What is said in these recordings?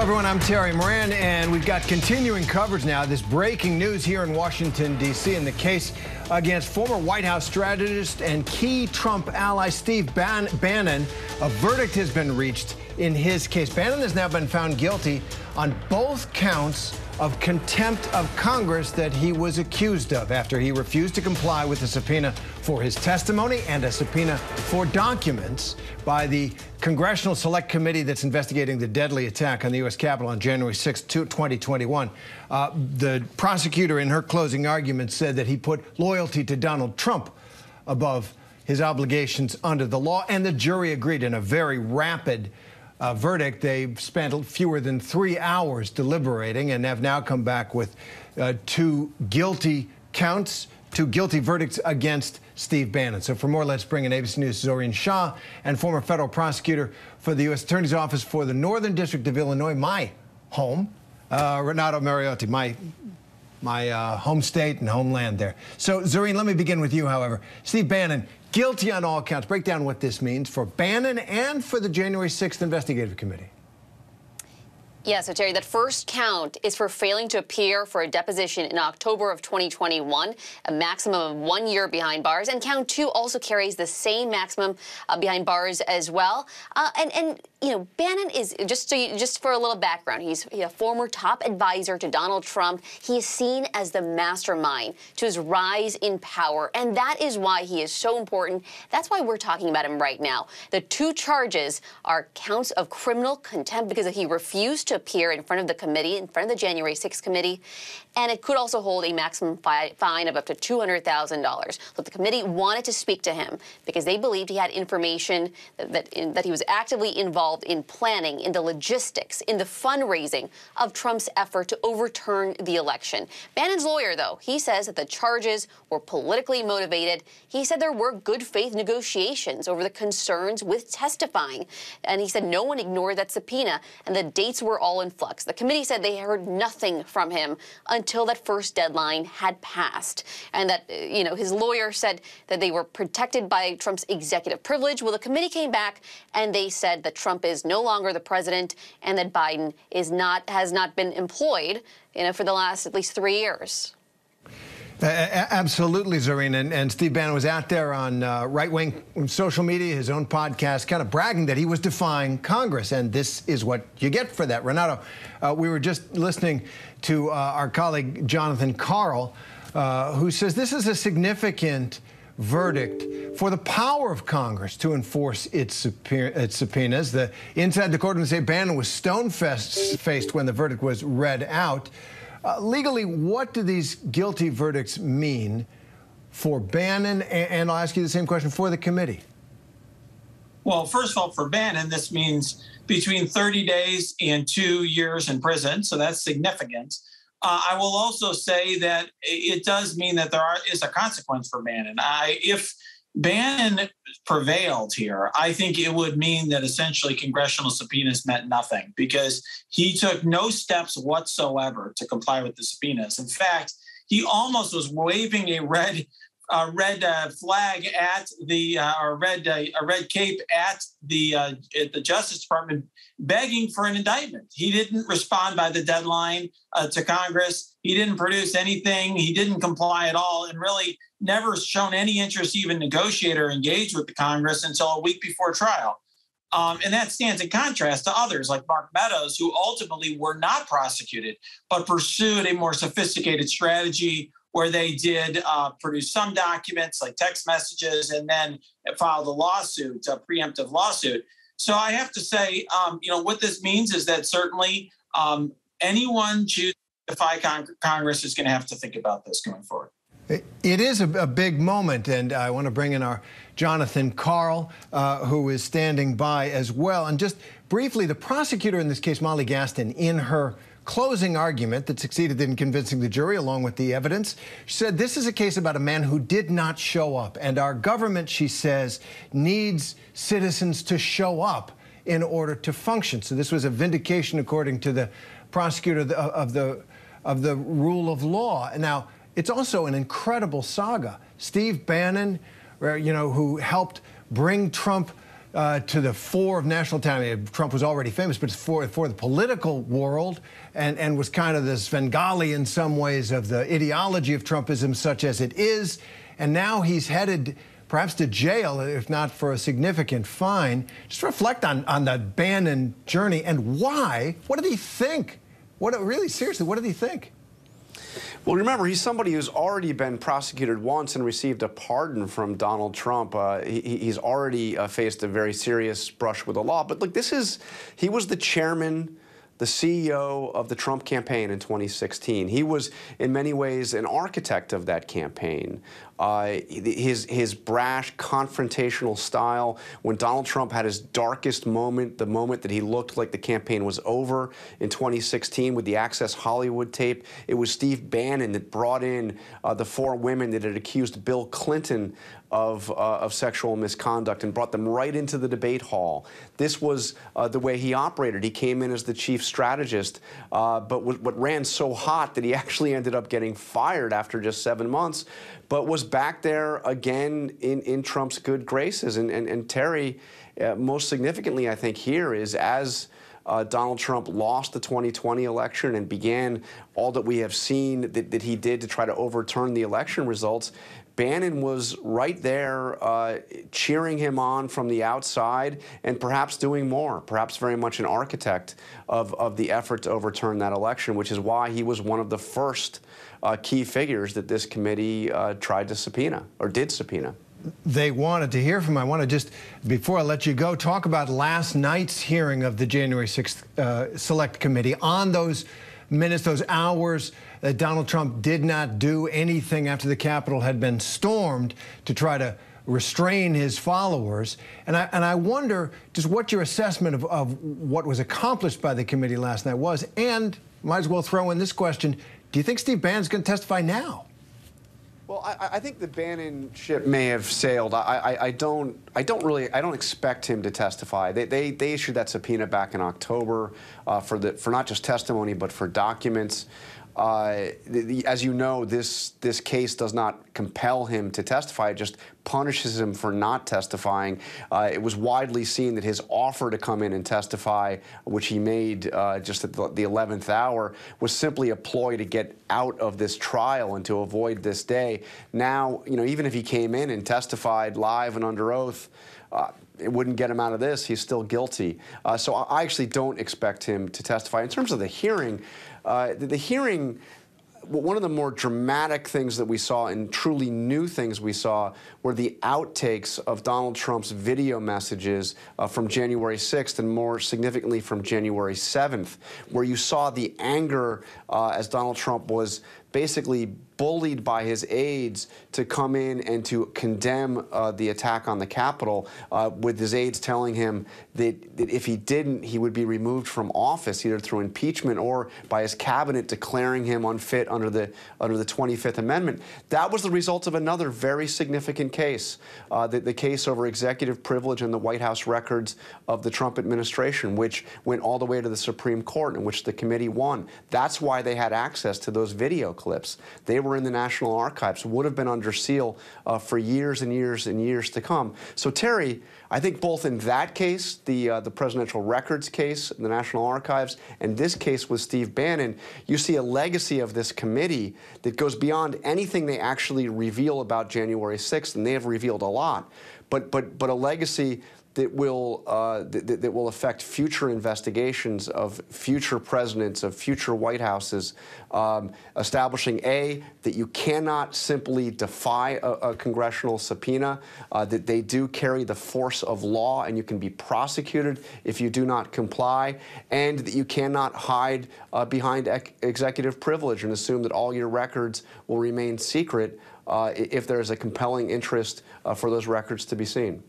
everyone, I'm Terry Moran, and we've got continuing coverage now. This breaking news here in Washington, D.C., in the case against former White House strategist and key Trump ally Steve Ban Bannon. A verdict has been reached in his case. Bannon has now been found guilty on both counts of contempt of Congress that he was accused of after he refused to comply with a subpoena for his testimony and a subpoena for documents by the Congressional Select Committee that's investigating the deadly attack on the U.S. Capitol on January 6, 2021. Uh, the prosecutor, in her closing argument, said that he put loyalty to Donald Trump above his obligations under the law, and the jury agreed in a very rapid uh, verdict. They spent fewer than three hours deliberating and have now come back with uh, two guilty counts, two guilty verdicts against Steve Bannon. So for more, let's bring in ABC News' Zohreen Shah and former federal prosecutor for the U.S. Attorney's Office for the Northern District of Illinois, my home, uh, Renato Mariotti, my my uh, home state and homeland there. So, Zohreen, let me begin with you, however. Steve Bannon, guilty on all counts. Break down what this means for Bannon and for the January 6th investigative committee. Yeah, so Terry, that first count is for failing to appear for a deposition in October of 2021, a maximum of one year behind bars. And count two also carries the same maximum uh, behind bars as well. Uh, and, and, you know, Bannon is, just, so you, just for a little background, he's a former top advisor to Donald Trump. He is seen as the mastermind to his rise in power. And that is why he is so important. That's why we're talking about him right now. The two charges are counts of criminal contempt because he refused to appear in front of the committee, in front of the January 6th committee, and it could also hold a maximum fi fine of up to $200,000. So the committee wanted to speak to him because they believed he had information that, that, in, that he was actively involved in planning, in the logistics, in the fundraising of Trump's effort to overturn the election. Bannon's lawyer, though, he says that the charges were politically motivated. He said there were good faith negotiations over the concerns with testifying. And he said no one ignored that subpoena and the dates were all in flux. The committee said they heard nothing from him until that first deadline had passed. And that, uh, you know, his lawyer said that they were protected by Trump's executive privilege. Well, the committee came back and they said that Trump is no longer the president and that Biden is not has not been employed, you know, for the last at least three years. Absolutely, Zohreen. And, and, Steve Bannon was out there on uh, right wing social media, his own podcast, kind of bragging that he was defying Congress. And this is what you get for that. Renato, uh, we were just listening to uh, our colleague Jonathan Karl, uh, who says this is a significant verdict for the power of Congress to enforce its, its subpoenas. The, inside the courtroom say Bannon was stone faced when the verdict was read out. Uh, legally, what do these guilty verdicts mean for Bannon? And, I'll ask you the same question for the committee. Well, first of all, for Bannon, this means between 30 days and two years in prison. So that's significant. Uh, I will also say that it does mean that there are, is a consequence for Bannon. I, if Bannon prevailed here, I think it would mean that essentially congressional subpoenas meant nothing because he took no steps whatsoever to comply with the subpoenas. In fact, he almost was waving a red a red uh, flag at the uh, or red uh, a red cape at the uh, at the Justice Department, begging for an indictment. He didn't respond by the deadline uh, to Congress. He didn't produce anything. He didn't comply at all, and really never shown any interest, even negotiate or engage with the Congress until a week before trial. Um, and that stands in contrast to others like Mark Meadows, who ultimately were not prosecuted, but pursued a more sophisticated strategy where they did uh, produce some documents like text messages and then filed a lawsuit, a preemptive lawsuit. So I have to say, um, you know, what this means is that certainly um, anyone choosing to defy con- Congress is going to have to think about this going forward. It is a, big moment, and I want to bring in our Jonathan Karl, uh, who is standing by as well. And just briefly, the prosecutor in this case, Molly Gaston, in her closing argument that succeeded in convincing the jury along with the evidence. She said this is a case about a man who did not show up. And our government, she says, needs citizens to show up in order to function. So this was a vindication, according to the prosecutor uh, of the, of the rule of law. And now, it's also an incredible saga. Steve Bannon, you know, who helped bring Trump uh, to the fore of national time. Trump was already famous, but for, for the political world and, and was kind of the Svengali in some ways of the ideology of Trumpism, such as it is. And now he's headed perhaps to jail, if not for a significant fine. Just reflect on, on the Bannon journey and why. What did he think? What really seriously, what did he think? Well, remember, he's somebody who's already been prosecuted once and received a pardon from Donald Trump. Uh, he, he's already uh, faced a very serious brush with the law. But look, this is, he was the chairman the CEO of the Trump campaign in 2016. He was, in many ways, an architect of that campaign. Uh, his, his brash, confrontational style, when Donald Trump had his darkest moment, the moment that he looked like the campaign was over in 2016 with the Access Hollywood tape, it was Steve Bannon that brought in uh, the four women that had accused Bill Clinton of, uh, of sexual misconduct and brought them right into the debate hall. This was uh, the way he operated. He came in as the chief strategist, uh, but what ran so hot that he actually ended up getting fired after just seven months, but was back there again in, in Trump's good graces. And, and, and Terry, uh, most significantly, I think, here is as uh, Donald Trump lost the 2020 election and began all that we have seen that, that he did to try to overturn the election results, Bannon was right there uh, cheering him on from the outside and perhaps doing more, perhaps very much an architect of, of the effort to overturn that election, which is why he was one of the first uh, key figures that this committee uh, tried to subpoena or did subpoena they wanted to hear from. I want to just, before I let you go, talk about last night's hearing of the January 6th uh, Select Committee on those minutes, those hours that Donald Trump did not do anything after the Capitol had been stormed to try to restrain his followers. And I, and I wonder just what your assessment of, of what was accomplished by the committee last night was. And might as well throw in this question do you think Steve Bannon's going to testify now? Well, I, I, think the Bannon ship may have sailed. I, I, I, don't. I don't really. I don't expect him to testify. They, they, they issued that subpoena back in October uh, for the for not just testimony but for documents. Uh, the, the, as you know, this this case does not compel him to testify; it just punishes him for not testifying. Uh, it was widely seen that his offer to come in and testify, which he made uh, just at the, the 11th hour, was simply a ploy to get out of this trial and to avoid this day. Now, you know, even if he came in and testified live and under oath. Uh, it wouldn't get him out of this. He's still guilty. Uh, so I actually don't expect him to testify. In terms of the hearing, uh, the, the hearing one of the more dramatic things that we saw and truly new things we saw were the outtakes of Donald Trump's video messages uh, from January 6th and more significantly from January 7th, where you saw the anger uh, as Donald Trump was basically bullied by his aides to come in and to condemn uh, the attack on the Capitol, uh, with his aides telling him that, that, if he didn't, he would be removed from office, either through impeachment or by his cabinet declaring him unfit under the under the 25th Amendment. That was the result of another very significant case, uh, the, the case over executive privilege and the White House records of the Trump administration, which went all the way to the Supreme Court, in which the committee won. That's why they had access to those video clips. They were in the National Archives, would have been under seal uh, for years and years and years to come. So, Terry, I think both in that case, the, uh, the presidential records case, the National Archives, and this case with Steve Bannon, you see a legacy of this committee that goes beyond anything they actually reveal about January 6th, and they have revealed a lot, but, but, but a legacy that will uh, that, that, will affect future investigations of future presidents of future White Houses, um, establishing a that you cannot simply defy a, a congressional subpoena, uh, that they do carry the force of law and you can be prosecuted if you do not comply, and that you cannot hide uh, behind ec- executive privilege and assume that all your records will remain secret uh, if there is a compelling interest uh, for those records to be seen.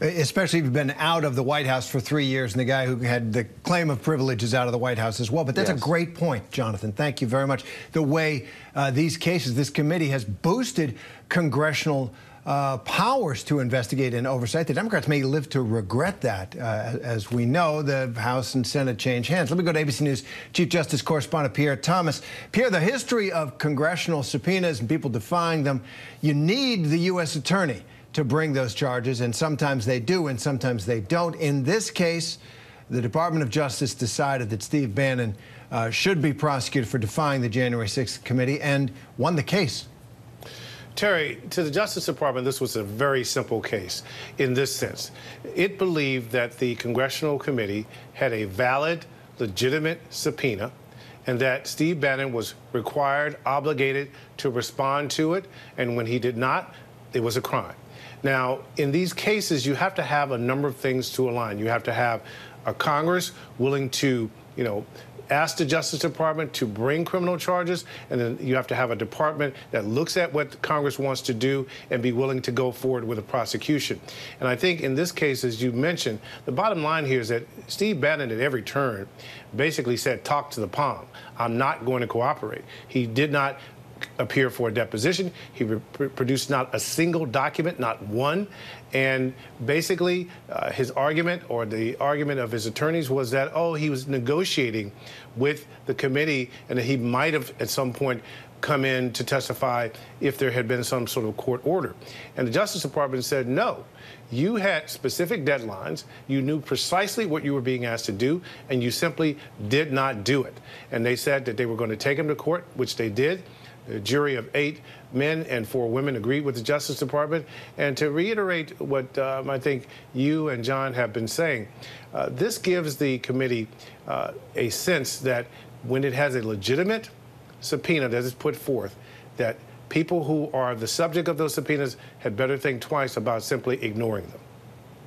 Especially if you've been out of the White House for three years and the guy who had the claim of privilege is out of the White House as well. But that's yes. a great point, Jonathan. Thank you very much. The way uh, these cases, this committee has boosted congressional uh, powers to investigate and oversight. The Democrats may live to regret that. Uh, as we know, the House and Senate change hands. Let me go to ABC News Chief Justice Correspondent Pierre Thomas. Pierre, the history of congressional subpoenas and people defying them, you need the U.S. Attorney to bring those charges, and sometimes they do and sometimes they don't. In this case, the Department of Justice decided that Steve Bannon uh, should be prosecuted for defying the January 6th committee and won the case. Terry, to the Justice Department, this was a very simple case in this sense. It believed that the Congressional Committee had a valid, legitimate subpoena and that Steve Bannon was required, obligated to respond to it, and when he did not, it was a crime. Now, in these cases, you have to have a number of things to align. You have to have a Congress willing to, you know, ask the Justice Department to bring criminal charges, and then you have to have a department that looks at what Congress wants to do and be willing to go forward with a prosecution. And I think in this case, as you mentioned, the bottom line here is that Steve Bannon at every turn basically said, talk to the palm. I'm not going to cooperate. He did not appear for a deposition. He produced not a single document, not one. And basically, uh, his argument or the argument of his attorneys was that, oh, he was negotiating with the committee and that he might have at some point come in to testify if there had been some sort of court order. And the Justice Department said, no. You had specific deadlines. You knew precisely what you were being asked to do, and you simply did not do it. And they said that they were going to take him to court, which they did. A jury of eight men and four women agreed with the Justice Department. And to reiterate what um, I think you and John have been saying, uh, this gives the committee uh, a sense that when it has a legitimate subpoena that is put forth, that people who are the subject of those subpoenas had better think twice about simply ignoring them.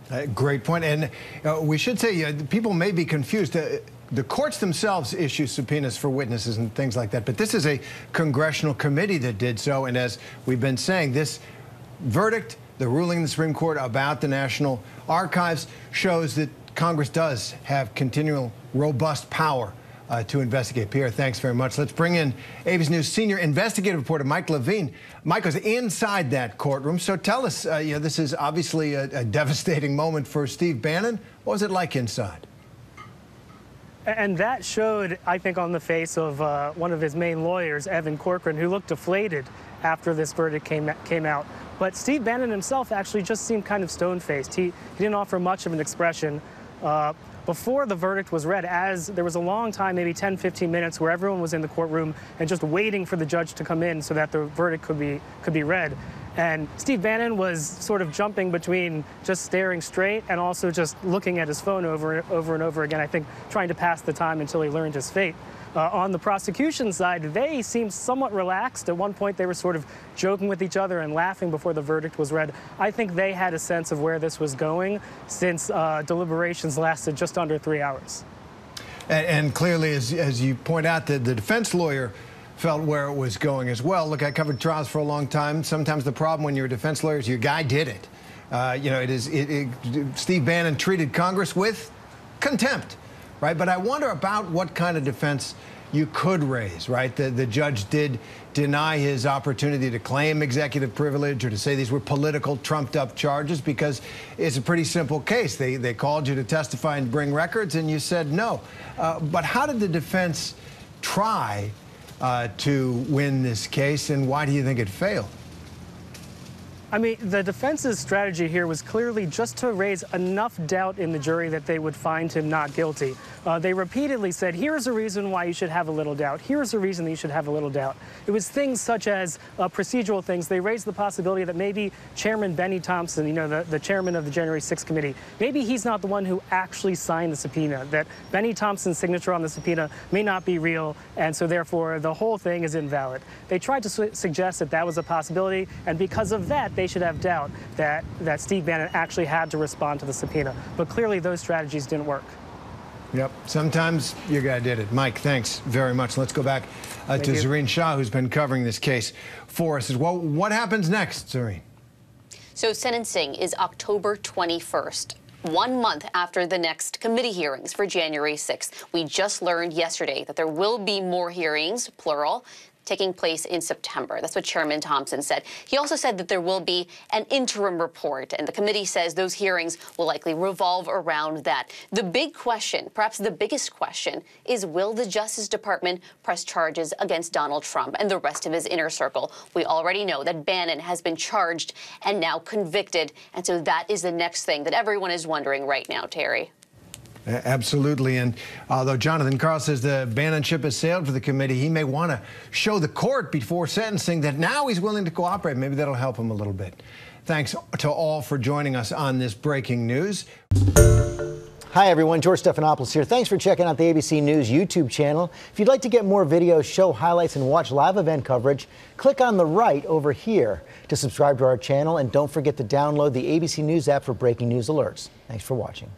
Uh, great point. And uh, we should say uh, people may be confused. The courts themselves issue subpoenas for witnesses and things like that, but this is a congressional committee that did so. And as we've been saying, this verdict, the ruling in the Supreme Court about the National Archives, shows that Congress does have continual, robust power uh, to investigate. Pierre, thanks very much. Let's bring in ABC News senior investigative reporter Mike Levine. Mike was inside that courtroom, so tell us, uh, you know, this is obviously a, a devastating moment for Steve Bannon. What was it like inside? And that showed, I think, on the face of uh, one of his main lawyers, Evan Corcoran, who looked deflated after this verdict came, came out. But Steve Bannon himself actually just seemed kind of stone-faced. He, he didn't offer much of an expression. Uh, before the verdict was read, as there was a long time, maybe 10, 15 minutes, where everyone was in the courtroom and just waiting for the judge to come in so that the verdict could be, could be read. And Steve Bannon was sort of jumping between just staring straight and also just looking at his phone over and over and over again, I think trying to pass the time until he learned his fate. Uh, on the prosecution side, they seemed somewhat relaxed. At one point, they were sort of joking with each other and laughing before the verdict was read. I think they had a sense of where this was going since uh, deliberations lasted just under three hours. And, and clearly, as, as, you point out, the, the defense lawyer felt where it was going as well. Look, I covered trials for a long time. Sometimes the problem when you're a defense lawyer is your guy did it. Uh, you know, it is it, it, Steve Bannon treated Congress with contempt right? But I wonder about what kind of defense you could raise, right? The, the judge did deny his opportunity to claim executive privilege or to say these were political, trumped up charges because it's a pretty simple case. They, they called you to testify and bring records, and you said no. Uh, but how did the defense try uh, to win this case, and why do you think it failed? I mean, the defense's strategy here was clearly just to raise enough doubt in the jury that they would find him not guilty. Uh, they repeatedly said, here's a reason why you should have a little doubt. Here's a reason that you should have a little doubt. It was things such as uh, procedural things. They raised the possibility that maybe Chairman Benny Thompson, you know, the, the chairman of the January 6th committee, maybe he's not the one who actually signed the subpoena, that Benny Thompson's signature on the subpoena may not be real, and so therefore the whole thing is invalid. They tried to su suggest that that was a possibility, and because of that, they should have doubt that, that Steve Bannon actually had to respond to the subpoena. But clearly those strategies didn't work. Yep. Sometimes your guy did it. Mike, thanks very much. Let's go back uh, to you. Zohreen Shah, who's been covering this case for us as well. What happens next, Zohreen? So sentencing is October 21st one month after the next committee hearings for January 6th. We just learned yesterday that there will be more hearings, plural, taking place in September. That's what Chairman Thompson said. He also said that there will be an interim report, and the committee says those hearings will likely revolve around that. The big question, perhaps the biggest question, is will the Justice Department press charges against Donald Trump and the rest of his inner circle? We already know that Bannon has been charged and now convicted, and so that is the next thing that everyone is wondering right now, Terry. Absolutely. And although Jonathan Karl says the Bannon ship has sailed for the committee, he may want to show the court before sentencing that now he's willing to cooperate. Maybe that'll help him a little bit. Thanks to all for joining us on this breaking news. Hi, everyone. George Stephanopoulos here. Thanks for checking out the ABC News YouTube channel. If you'd like to get more videos, show highlights, and watch live event coverage, click on the right over here to subscribe to our channel. And don't forget to download the ABC News app for breaking news alerts. Thanks for watching.